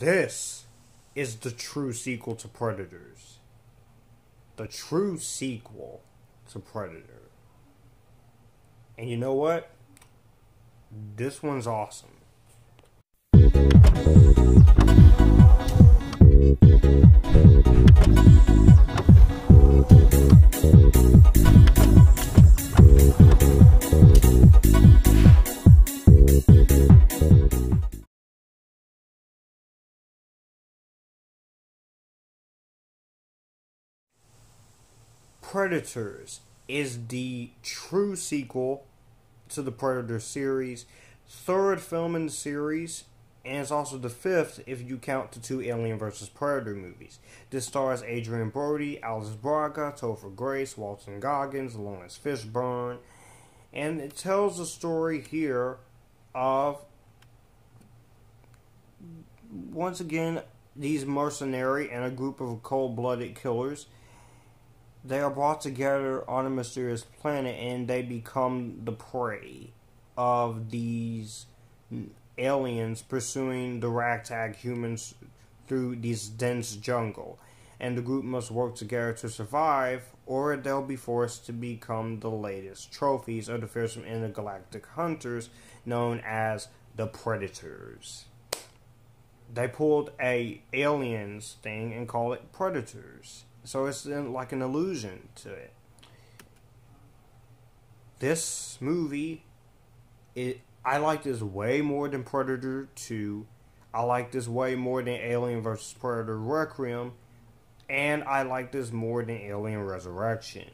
This is the true sequel to Predators. The true sequel to Predator. And you know what? This one's awesome. Predators is the true sequel to the Predator series, third film in the series, and it's also the fifth if you count the two Alien vs. Predator movies. This stars Adrien Brody, Alice Braga, Topher Grace, Walton Goggins, Laurence Fishburne, and it tells the story here of once again these mercenary and a group of cold-blooded killers they are brought together on a mysterious planet and they become the prey of these aliens pursuing the ragtag humans through this dense jungle. And the group must work together to survive, or they'll be forced to become the latest trophies of the fearsome intergalactic hunters known as the Predators. They pulled a aliens thing and call it Predators so it's like an illusion to it. This movie, it I like this way more than Predator 2. I like this way more than Alien vs. Predator Requiem. And I like this more than Alien Resurrection.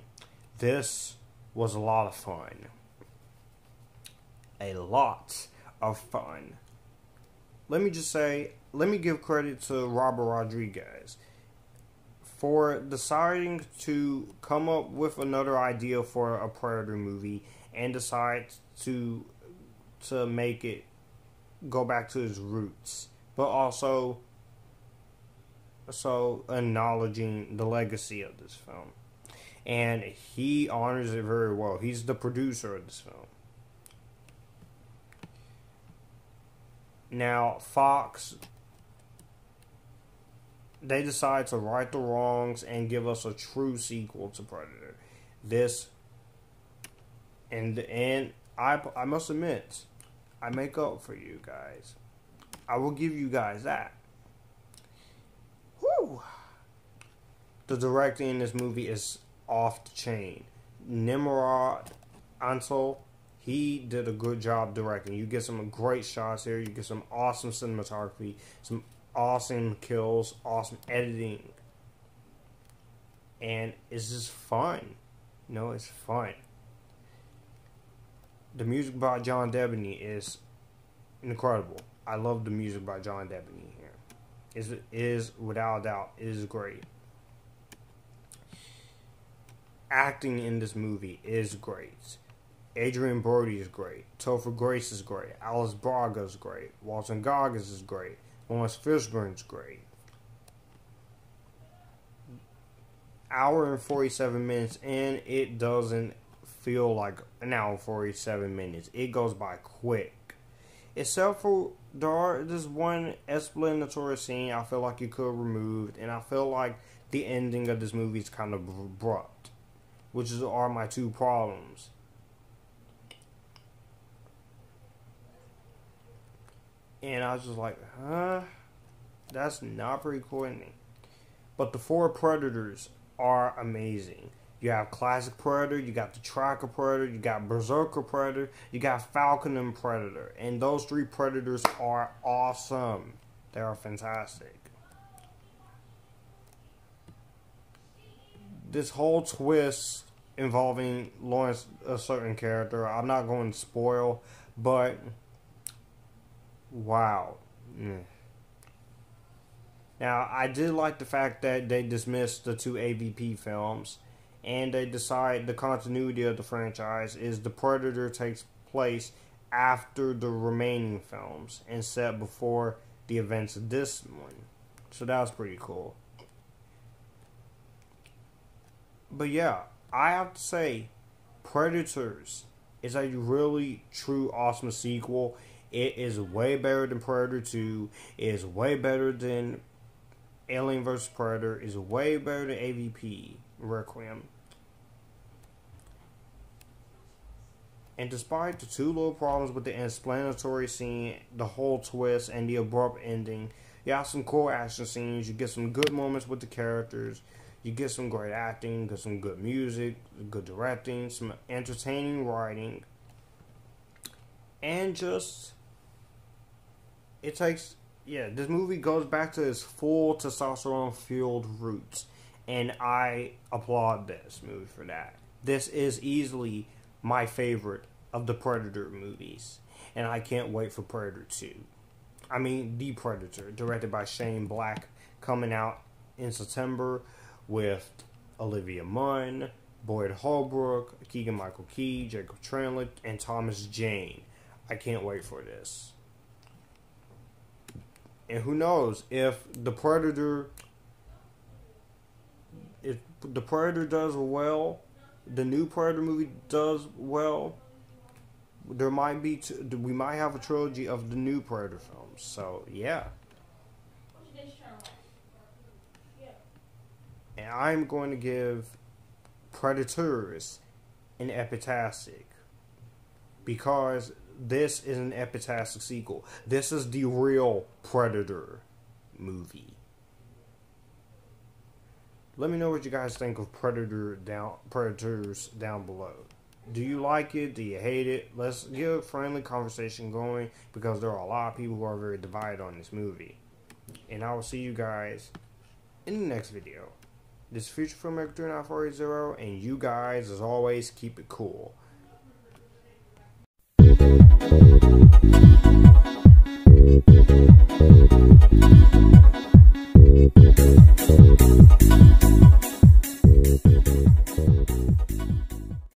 This was a lot of fun. A lot of fun. Let me just say, let me give credit to Robert Rodriguez for deciding to come up with another idea for a Predator movie and decide to to make it go back to his roots, but also so acknowledging the legacy of this film. And he honors it very well. He's the producer of this film. Now, Fox they decide to right the wrongs and give us a true sequel to Predator. This and and I I must admit, I make up for you guys. I will give you guys that. Whew. The directing in this movie is off the chain. Nimrod Antal, he did a good job directing. You get some great shots here. You get some awesome cinematography, some awesome kills, awesome editing, and it's just fun. You know, it's fun. The music by John Debney is incredible. I love the music by John Debney here. Is is without a doubt is great. Acting in this movie is great. Adrien Brody is great. Topher Grace is great. Alice Braga is great. Walton Goggins is great. Laurence Fishburne's great. Hour and 47 minutes and it doesn't feel like an hour and 47 minutes. It goes by quick. Except for there this one explanatory scene I feel like you could have removed, and I feel like the ending of this movie is kind of abrupt, which is, are my two problems. And I was just like, huh? That's not very coordinated. But the four Predators are amazing. You have Classic Predator, you got the Tracker Predator, you got Berserker Predator, you got Falconer Predator. And those three Predators are awesome. They are fantastic. This whole twist involving Laurence, a certain character, I'm not going to spoil, but Wow. Mm. Now, I did like the fact that they dismissed the two AVP films and they decide the continuity of the franchise is the Predator takes place after the remaining films and set before the events of this one. So that was pretty cool. But yeah, I have to say, Predators is a really true awesome sequel It is way better than Predator 2. It is way better than Alien vs. Predator. It is way better than AVP Requiem. And despite the two little problems with the explanatory scene, the whole twist, and the abrupt ending, you have some cool action scenes. You get some good moments with the characters. You get some great acting, get some good music, good directing, some entertaining writing, and just it takes yeah. This movie goes back to its full testosterone fueled roots, and I applaud this movie for that. This is easily my favorite of the Predator movies, and I can't wait for Predator 2. I mean, The Predator, directed by Shane Black, coming out in September with Olivia Munn, Boyd Holbrook, Keegan Michael Key, Jacob Tremblay, and Thomas Jane. I can't wait for this. And who knows if the Predator if the Predator does well the new Predator movie does well, there might be t- we might have a trilogy of the new Predator films. So yeah. And I'm going to give Predators an epictastic because this is an epictastic sequel. This is the real Predator movie. Let me know what you guys think of Predator down Predators down below. Do you like it? Do you hate it? Let's get a friendly conversation going because there are a lot of people who are very divided on this movie. And I will see you guys in the next video. This is Future Filmmaker 39480 and you guys as always keep it cool.